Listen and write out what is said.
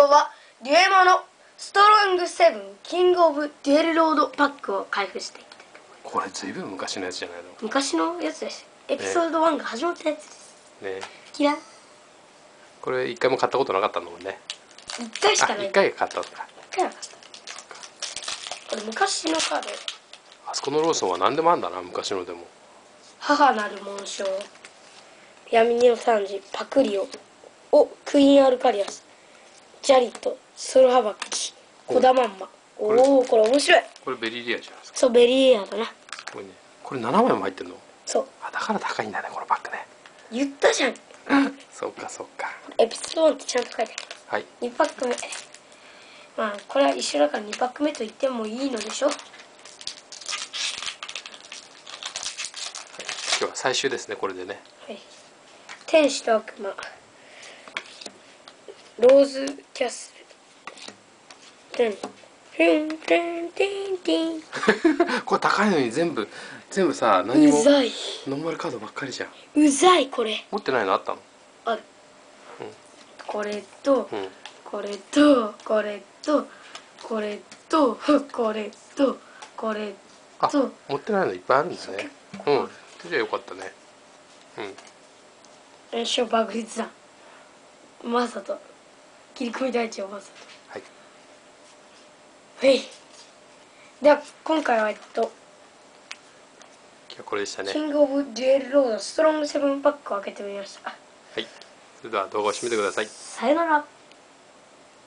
今日はデュエマのストロングセブンキングオブデュエルロードパックを開封していきたいと思いますこれずいぶん昔のやつじゃないの昔のやつですエピソード1が始まったやつですね。キラこれ一回も買ったことなかったんだもんね。1回しかない。あ一回買った。んだ一回なかった。これ昔のカード。あそこのローソンは何でもあんだな昔のでも。母なる紋章。闇の惨事パクリオおクイーンアルカリアスジャリットソルハバキコダマンマおおーこれ面白い。これベリーリアじゃないですか。そうベリーエアだな。これね。これ7枚も入ってんの？そう。あだから高いんだねこのパックね。言ったじゃん。そうかそうか。エピソード1ってちゃんと書いてありますはい。2パック目。まあこれは一緒だから2パック目と言ってもいいのでしょ。う今日は最終ですねこれでね。はい。天使と悪魔ローズキャッスル。テンテンテンテン これ高いのに全部全部さ何もうざい。ノーマルカードばっかりじゃん。うざいこれ。持ってないのあったの？ある、うんこれと、うん。これとこれとこれと これとこれあと持ってないのいっぱいあるんですねう。ん。じゃあよかったね。うん。炎症爆裂弾マサと切り込み隊長マサはい。とはい。では今回はえっと今日はこれでしたね。キングオブデュエルロードストロングセブンパックを開けてみました。はい。それでは動画を締めてください。さよなら